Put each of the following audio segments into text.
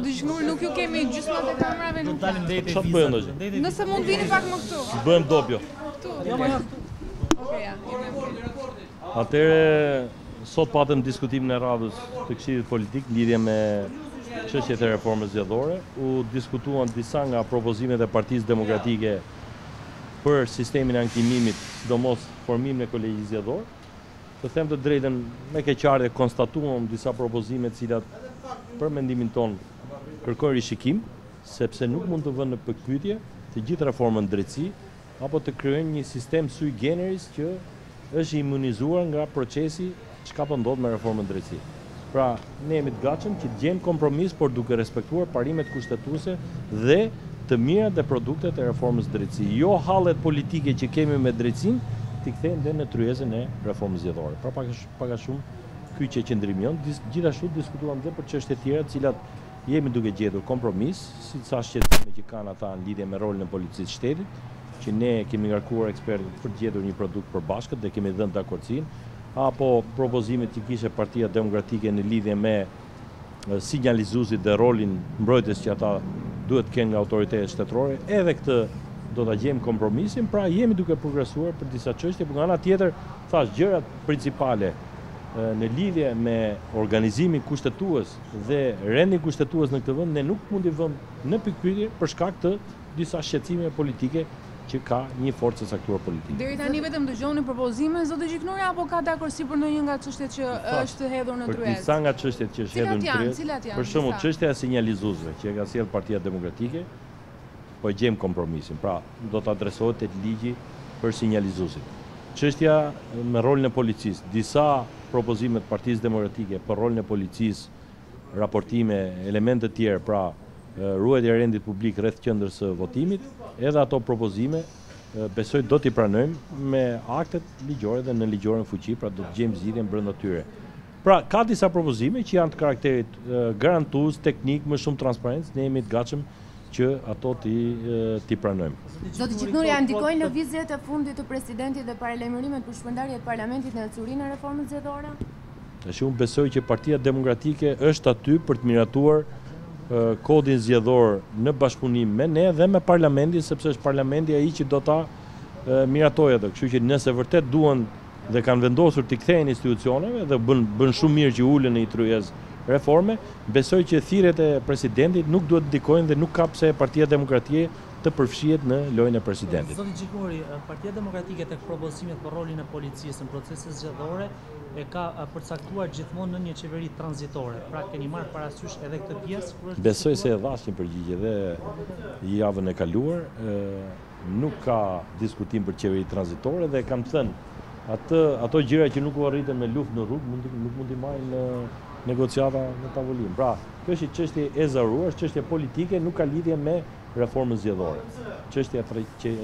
Dëgjuar nuk ju kemi gjysmat e kamerave nuk ka. Ç'do të bëjmë dojë? Nëse mund vini pak më këtu. Të bëjmë dopjo. Këtu. Jo më jashtë. Okej, ja. Atëre sot patëm diskutimin e radhës të Këshillit Politik në lidhje me çështjet e reformës zgjedhore. U diskutuan disa nga propozimet e Partisë Demokratike për sistemin e ankimimit, sidomos formimin e kolegjit zgjedhor. Të them të drejtën, me keqardhje konstatuam disa propozime të cilat për mendimin tonë kërkojnë rishikim, sepse nuk mund të vënë në pikëpyetje të gjithë reformën në drejtësi apo të krijojnë një sistem sui generis që është i imunizuar nga procesi çka po ndodh me reformën në drejtësi. Pra, ne jemi të gatshëm që të gjejmë kompromis, por duke respektuar parimet kushtetuese dhe të mirat dhe produktet e reformës në drejtësi. Jo hallet politike që kemi me drejtësinë, t'i kthejmë dhe në tryezën e reformës zgjedhore. Pra, pak a shumë, ky qe qëndrimi jonë. Gjithashtu diskutuam dhe për çështje të tjera, të cilat Jemi duke gjetur kompromis, si ca shqetësime që kanë ata në lidhje me rolin e Policisë së Shtetit, që ne kemi ngarkuar ekspertët për të gjetur një produkt të përbashkët dhe kemi dhënë dakordësinë, apo propozimet që kishte Partia Demokratike në lidhje me sinjalizuesit dhe rolin mbrojtës që ata duhet të kenë nga autoritetet shtetërore, edhe këtë do ta gjejmë kompromisin, pra jemi duke progresuar për disa çështje, por nga ana tjetër Thashë, gjërat principale në lidhje me organizimin kushtetues dhe rendin kushtetues në këtë vend ne nuk mund t'i vëmë në pikëpyetje për shkak të disa shqetësimeve politike që ka një forcë e caktuar politike. Deri tani vetëm dëgjoni propozime, zoti Gjiknuri, apo ka dakordësi për ndonjë nga çështjet që është hedhur në tryezë? Për disa nga çështjet që është hedhur në tryezë, për shembull çështja e sinjalizuesve që e ka sjellë Partia Demokratike, Po e gjejmë kompromisin. Pra, do të adresohet tek ligji për sinjalizuesit. Çështja me rolin e policisë, disa propozime të Partisë Demokratike për rolin e policisë, raportime, elementë të tjerë, pra ruajtja e rendit publik rreth qendrës së votimit, edhe ato propozime besoj do t'i pranojmë me aktet ligjore dhe nënligjore në fuqi, pra do të gjejmë zgjidhjen brenda tyre. Pra, ka disa propozime që janë të karakterit garantues, teknik, më shumë transparencë, ne jemi të gatshëm që ato t'i t'i pranojmë. Zoti Gjiknuri, a ndikojnë lëvizjet e fundit të presidentit dhe paralajmërimet për shpërndarje të parlamentit në ecurinë e reformës zgjedhore? Tash unë besoj që Partia Demokratike është aty për të miratuar kodin zgjedhor në bashkëpunim me ne dhe me parlamentin sepse është parlamenti ai që do ta miratojë atë. Kështu që nëse vërtet duan dhe kanë vendosur t'i kthehen institucioneve dhe bënë shumë mirë që ulën në një tryezë reforme, besoj që thirrjet e presidentit nuk duhet të ndikojnë dhe nuk ka pse Partia Demokratike të përfshihet në lojën e presidentit. Zoti Gjiknuri, Partia Demokratike tek propozimet për rolin e policisë në proceset zgjedhore e ka përcaktuar gjithmonë në një qeveri tranzitore, pra keni marrë parasysh edhe këtë pjesë kur është diskutuar? Besoj se e dhashë një përgjigje dhe javën e kaluar. Nuk ka diskutim për qeveri tranzitore dhe e kam thënë, atë, ato gjëra që nuk u arritën me luftë në rrugë, mund, nuk mund t'i marrim në negociata në tavolinë. Pra, kjo është një çështje e ezauruar, është çështje politike, nuk ka lidhje me reformën zgjedhore. Çështja e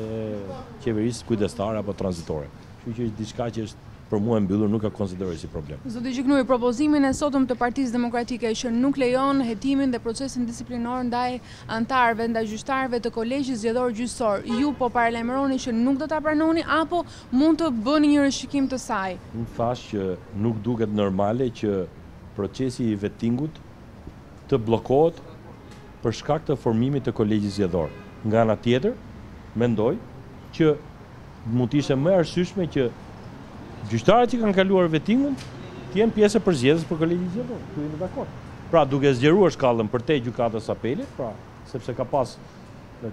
qeverisë kujdestare apo tranzitore. Kështu që është diçka që është për mua e mbyllur, nuk e konsideroj si problem. Zoti Gjiknuri, propozimin e sotëm të Partisë Demokratike që nuk lejon hetimin dhe procesin disiplinor ndaj anëtarëve ndaj gjyqtarëve të Kolegjit Zgjedhor Gjyqësor, ju po paralajmëroni që nuk do ta pranoni apo mund të bëni një rishikim të saj? Unë thashë që nuk duket normale që procesi i vettingut të bllokohet për shkak të formimit të Kolegjit Zgjedhor. Nga ana tjetër, mendoj që, Mund të ishte më e arsyeshme që gjyqtarët që kanë kaluar vetingun të jenë pjesë e përzgjedhjes për kolegjin zgjedhor. Këtu jemi dakord. Pra duke zgjeruar shkallën për te gjykatat e apelit, pra sepse ka pas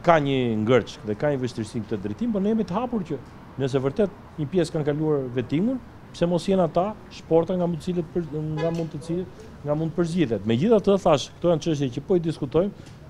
ka një ngërç dhe ka një vështirësi në këtë drejtim, por ne jemi të hapur që nëse vërtet një pjesë kanë kaluar vetingun, pse mos jenë ata shporta nga mund të cilët nga mund të cilët nga mund të përzgjidhet. Megjithatë thashë, këto janë çështje që po i diskutojmë,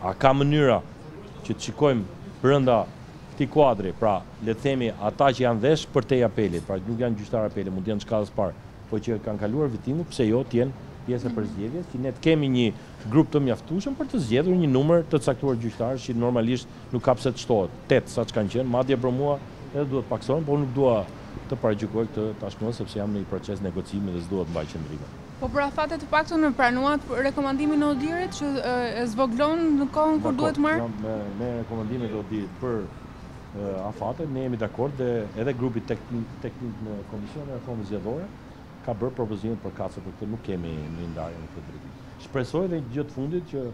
A ka mënyra që të shikojmë brenda këtij kuadri, pra le të themi ata që janë edhe përtej apelit, pra që nuk janë gjyqtarë apeli, mund të jenë në shkallë të parë, po që e kanë kaluar vetingun, pse jo të jenë pjesë e përzgjedhjes, që ne të kemi një grup të mjaftueshëm për të zgjedhur një numër të caktuar gjyqtarësh që normalisht nuk ka pse të shtohet, tetë siç kanë qenë, madje për mua edhe duhet të pakësohen, por unë nuk dua të paragjykoj këtë tashmë sepse jam në një proces negocimi dhe s'dua të mbaj qëndrime. Po për afate të paktën e pranuat rekomandimin e ODIHR-it që e zvogëlon kohën kur duhet marrë? Me, me rekomandimet e ODIHR-it për afate, ne jemi dakord dhe edhe grupi teknik, teknik në Komisionin e Reformës Zgjedhore ka bërë propozimet përkatëse për këtë, nuk kemi një ndarje në këtë drejtim. Shpresoj dhe një gjë të fundit që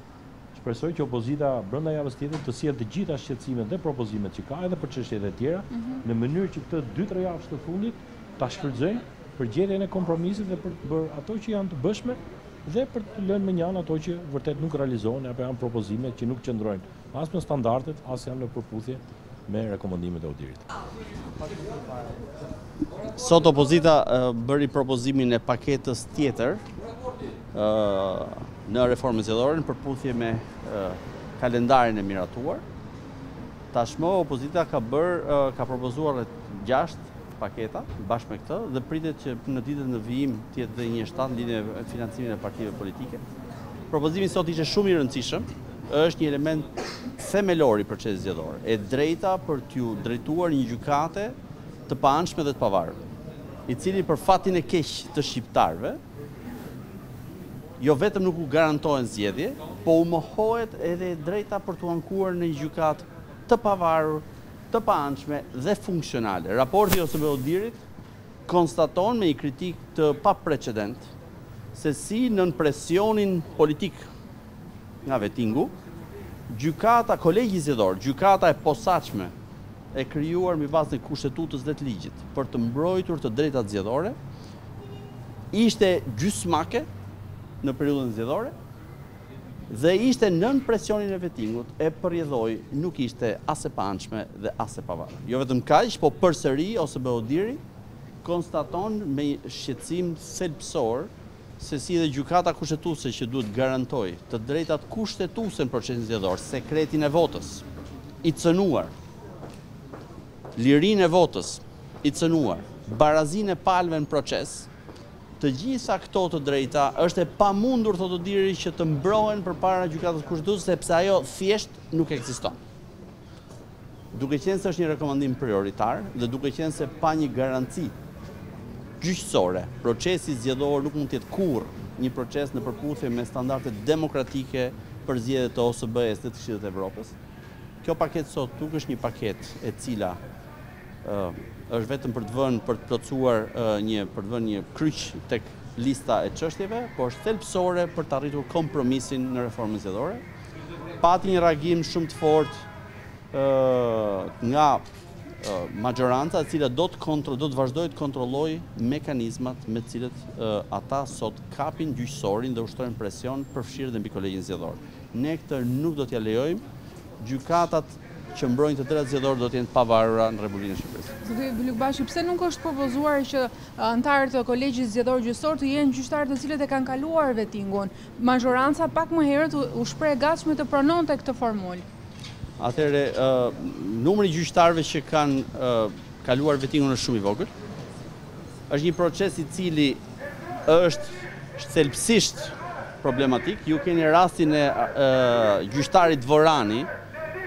Shpresoj që opozita brenda javës tjetër të sjellë të gjitha shqetësimet dhe propozimet që ka edhe për çështjet e tjera, në mënyrë që këtë dy-trejavësh të fundit ta shfrytëzojmë për gjetjen e kompromisit dhe për të bërë ato që janë të bëshme dhe për të lënë mënjanë ato që vërtet nuk realizohen apo janë propozime që nuk qëndrojnë as me standardet, as janë në përputhje me rekomandimet e ODIHR-it. Sot opozita bëri propozimin e paketës tjetër në reformën zgjedhore në përputhje me kalendarin e miratuar. Tashmë opozita ka bërë ka propozuar rreth 6 paketa bashkë me këtë dhe pritet që në ditët në vijim të jetë dhe një e shtatë në lidhje me financimin e partive politike. Propozimi sot ishte shumë i rëndësishëm. Është një element themelor i procesit zgjedhor, e drejta për t'iu drejtuar një gjykate të paanshme dhe të pavarur, i cili për fatin e keq të shqiptarëve, jo vetëm nuk u garantohen zgjedhje, po u mohohet edhe e drejta për t'u ankuar në një gjykatë të pavarur, të paanshme dhe funksionale. Raporti i OSBE-ODIHR-it konstaton me një kritikë të paprecedentë se si nën presionin politik nga vetingu, gjykata, kolegji zgjedhor, gjykata e posaçme e krijuar mbi bazën e Kushtetutës dhe të ligjit për të mbrojtur të drejtat zgjedhore, ishte gjysmake në periudhën zgjedhore, Dhe ishte nën presionin e vetingut e për rrjedhojë nuk ishte as e paanshme dhe as e pavarur. Jo vetëm kaq, po përsëri OSBE-ODIHR-i konstaton me shqetësim thelbësor se si edhe Gjykata Kushtetuese që duhet të garantojë të drejtat kushtetuese në procesin zgjedhor, sekretin e votës i cënuar, lirinë e votës i cënuar, barazinë e palëve në proces, Të gjitha këto të drejta është e pamundur, thotë ODIHR-i, që të mbrohen përpara Gjykatës Kushtetuese sepse ajo thjesht nuk ekziston. Duke qenë se është një rekomandim prioritar dhe duke qenë se pa një garanci gjyqësore, procesi zgjedhor nuk mund të jetë kurrë një proces në përputhje me standardet demokratike për zgjedhje të OSBE-së dhe të Këshillit të Evropës, Kjo paketë sot nuk është një paketë e cila është vetëm për të vënë për të plotësuar një për të vënë një kryq tek lista e çështjeve, por është thelbësore për të arritur kompromisin në reformën zgjedhore. Pati një reagim shumë të fortë nga mazhoranca e cila do të kontro, do të vazhdojë të kontrollojë mekanizmat me të cilët ata sot kapin gjyqësorin dhe ushtrojnë presion përfshirë dhe mbi kolegjin zgjedhor. Ne këtë nuk do t'ia lejojmë. Gjykatat që mbrojnë të drejtat zgjedhore do të jenë të pavarura në Republikën e Shqipërisë. Zoti Bylykbashi, pse nuk është propozuar që anëtarë të Kolegjit Zgjedhor Gjyqësor të jenë gjyqtarë të cilët e kanë kaluar vetingun? Mazhoranca pak më herët u shpreh e gatshme të pranonte këtë formulë. Atëherë, numri i gjyqtarëve që kanë kaluar vetingun është shumë i vogël. Është një proces i cili është thelbësisht problematik. Ju keni rastin e gjyqtarit Dvorani,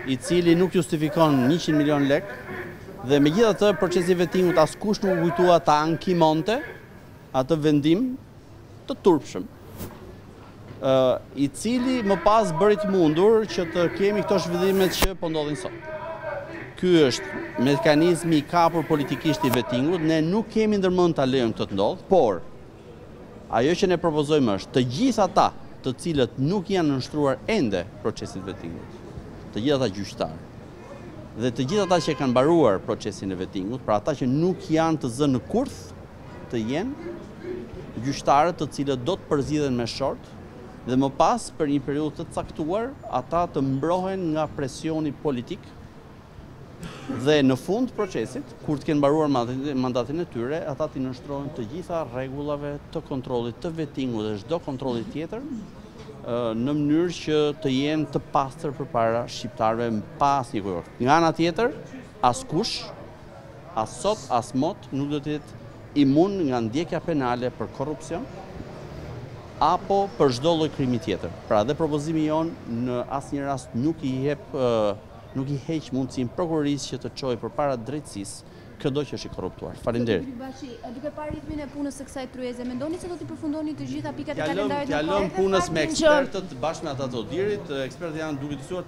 i cili nuk justifikon njëqind milionë lekë dhe megjithatë procesi i vettingut askush nuk u kujtua ta ankimonte atë vendim të turpshëm, i cili më pas bëri të mundur që të kemi këto zhvillime që po ndodhin sot. Ky është mekanizmi i kapur politikisht i vetingut, ne nuk kemi ndërmend ta lejojmë këtë të ndodhë, por ajo që ne propozojmë është të gjithë ata të cilët nuk janë nënshtruar ende procesit të vetingut, të gjithë ata gjyqtarë, dhe të gjithë ata që e kanë mbaruar procesin e vetingut, pra ata që nuk janë të zënë në kurth, të jenë gjyqtarët të cilët do të përzgjidhen me short dhe më pas për një periudhë të caktuar ata të mbrohen nga presioni politik dhe në fund të procesit, kur të kenë mbaruar mandatin e tyre, ata t'i nënshtrohen të gjitha rregullave të kontrollit të vetingut dhe çdo kontrolli tjetër, në mënyrë që të jenë të pastër përpara shqiptarëve në pas një kujor. Nga ana tjetër, askush As sot, as mot nuk do të jetë imun nga ndjekja penale për korrupsion apo për çdo lloj krimi tjetër. Pra dhe propozimi jonë në asnjë rast nuk i jep, nuk i heq mundësinë prokurorisë që të çojë përpara drejtësisë këdo që është i korruptuar. Faleminderit. Zoti Bylykbashi, duke parë ritmin e punës së kësaj tryeze, mendoni se do t'i përfundoni të gjitha pikat e kalendarit në kohë? T'ia lëmë punës me ekspertët bashkë me ata të ODIHR-it, ekspertët janë duke të cilësuar.